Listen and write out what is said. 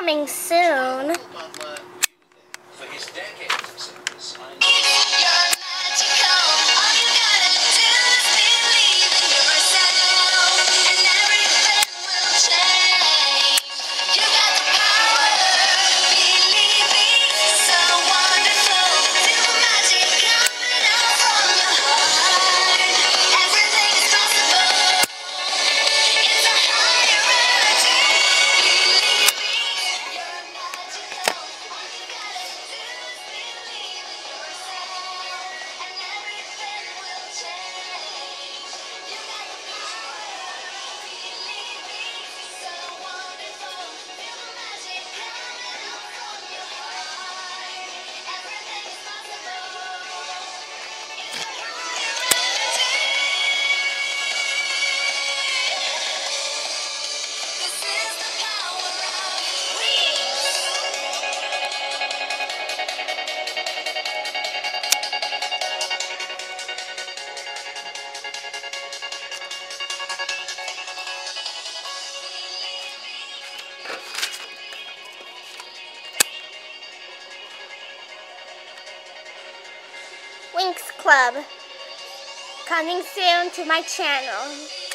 Coming soon. Winx Club. Coming soon to my channel.